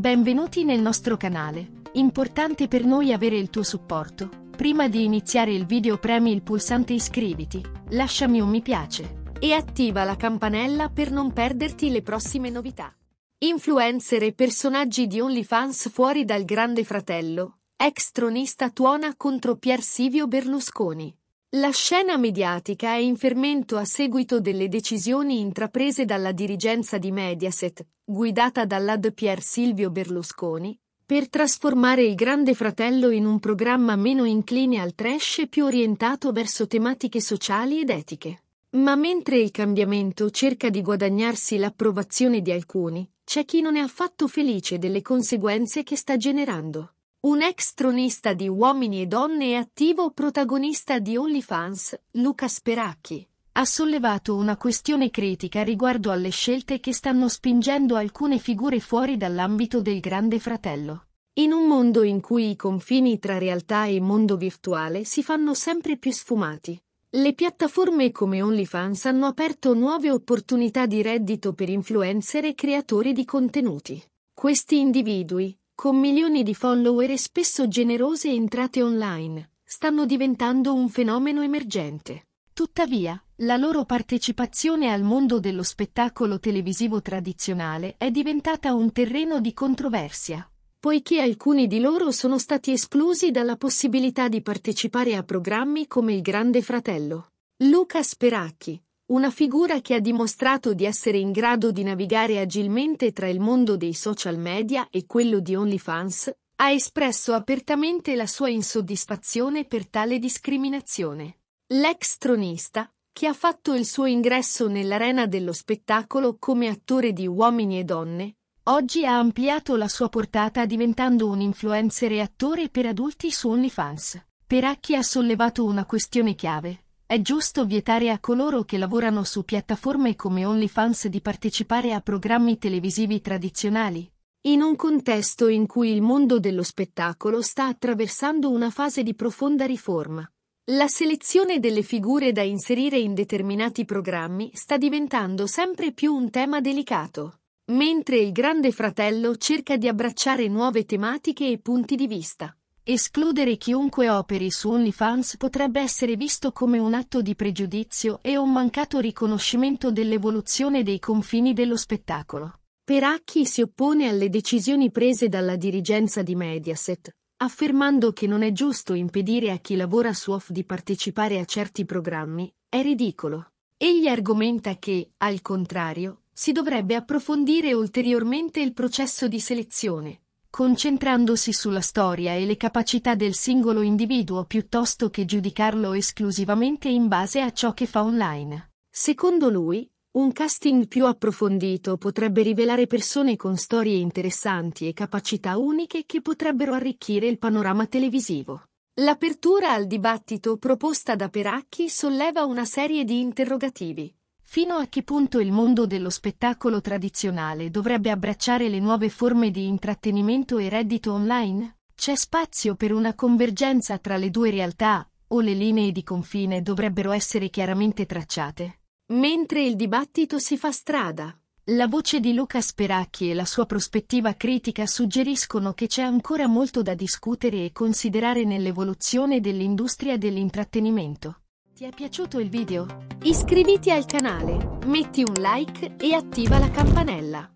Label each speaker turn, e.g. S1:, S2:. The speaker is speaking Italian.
S1: Benvenuti nel nostro canale. Importante per noi avere il tuo supporto. Prima di iniziare il video premi il pulsante iscriviti, lasciami un mi piace e attiva la campanella per non perderti le prossime novità. Influencer e personaggi di OnlyFans fuori dal Grande Fratello. Ex tronista tuona contro Pier Silvio Berlusconi. La scena mediatica è in fermento a seguito delle decisioni intraprese dalla dirigenza di Mediaset, guidata dall'ad Pier Silvio Berlusconi, per trasformare il Grande Fratello in un programma meno incline al trash e più orientato verso tematiche sociali ed etiche. Ma mentre il cambiamento cerca di guadagnarsi l'approvazione di alcuni, c'è chi non è affatto felice delle conseguenze che sta generando. Un ex tronista di Uomini e Donne e attivo protagonista di OnlyFans, Luca Speracchi, ha sollevato una questione critica riguardo alle scelte che stanno spingendo alcune figure fuori dall'ambito del Grande Fratello. In un mondo in cui i confini tra realtà e mondo virtuale si fanno sempre più sfumati, le piattaforme come OnlyFans hanno aperto nuove opportunità di reddito per influencer e creatori di contenuti. Questi individui, con milioni di follower e spesso generose entrate online, stanno diventando un fenomeno emergente. Tuttavia, la loro partecipazione al mondo dello spettacolo televisivo tradizionale è diventata un terreno di controversia, poiché alcuni di loro sono stati esclusi dalla possibilità di partecipare a programmi come Il Grande Fratello. Luca Speracchi, una figura che ha dimostrato di essere in grado di navigare agilmente tra il mondo dei social media e quello di OnlyFans, ha espresso apertamente la sua insoddisfazione per tale discriminazione. L'ex tronista, che ha fatto il suo ingresso nell'arena dello spettacolo come attore di Uomini e Donne, oggi ha ampliato la sua portata diventando un influencer e attore per adulti su OnlyFans. Peracchi ha sollevato una questione chiave, è giusto vietare a coloro che lavorano su piattaforme come OnlyFans di partecipare a programmi televisivi tradizionali? In un contesto in cui il mondo dello spettacolo sta attraversando una fase di profonda riforma. La selezione delle figure da inserire in determinati programmi sta diventando sempre più un tema delicato, mentre il Grande Fratello cerca di abbracciare nuove tematiche e punti di vista. Escludere chiunque operi su OnlyFans potrebbe essere visto come un atto di pregiudizio e un mancato riconoscimento dell'evoluzione dei confini dello spettacolo. Peracchi si oppone alle decisioni prese dalla dirigenza di Mediaset, affermando che non è giusto impedire a chi lavora su off di partecipare a certi programmi, è ridicolo. Egli argomenta che, al contrario, si dovrebbe approfondire ulteriormente il processo di selezione, concentrandosi sulla storia e le capacità del singolo individuo piuttosto che giudicarlo esclusivamente in base a ciò che fa online. Secondo lui, un casting più approfondito potrebbe rivelare persone con storie interessanti e capacità uniche che potrebbero arricchire il panorama televisivo. L'apertura al dibattito proposta da Peracchi solleva una serie di interrogativi. Fino a che punto il mondo dello spettacolo tradizionale dovrebbe abbracciare le nuove forme di intrattenimento e reddito online? C'è spazio per una convergenza tra le due realtà, o le linee di confine dovrebbero essere chiaramente tracciate? Mentre il dibattito si fa strada, la voce di Luca Speracchi e la sua prospettiva critica suggeriscono che c'è ancora molto da discutere e considerare nell'evoluzione dell'industria dell'intrattenimento. Ti è piaciuto il video? Iscriviti al canale, metti un like e attiva la campanella.